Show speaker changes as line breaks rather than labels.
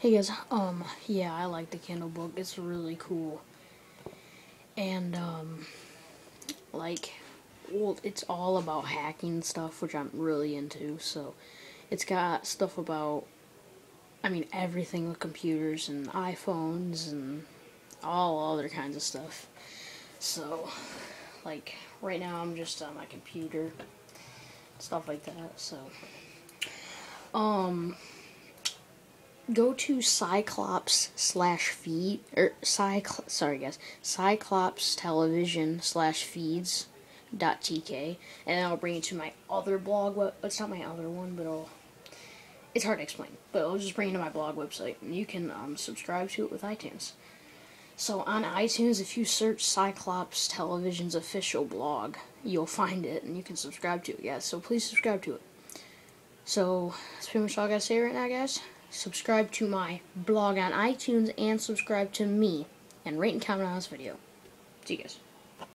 Hey guys, um, yeah, I like the Kindle book. It's really cool. And, um, like, well, it's all about hacking stuff, which I'm really into. So, it's got stuff about, I mean, everything with computers and iPhones and all other kinds of stuff. So, like, right now I'm just on my computer, stuff like that. So, um, go to Cyclops slash feed or Cycl sorry guys Cyclops Television slash feeds dot tk and I'll bring you to my other blog. Well, it's not my other one, but it'll. It's hard to explain, but I'll just bring you to my blog website, and you can um, subscribe to it with iTunes. So on iTunes, if you search Cyclops Television's official blog, you'll find it, and you can subscribe to it, guys. So please subscribe to it. So that's pretty much all I gotta say right now, guys subscribe to my blog on iTunes, and subscribe to me, and rate and comment on this video. See you guys.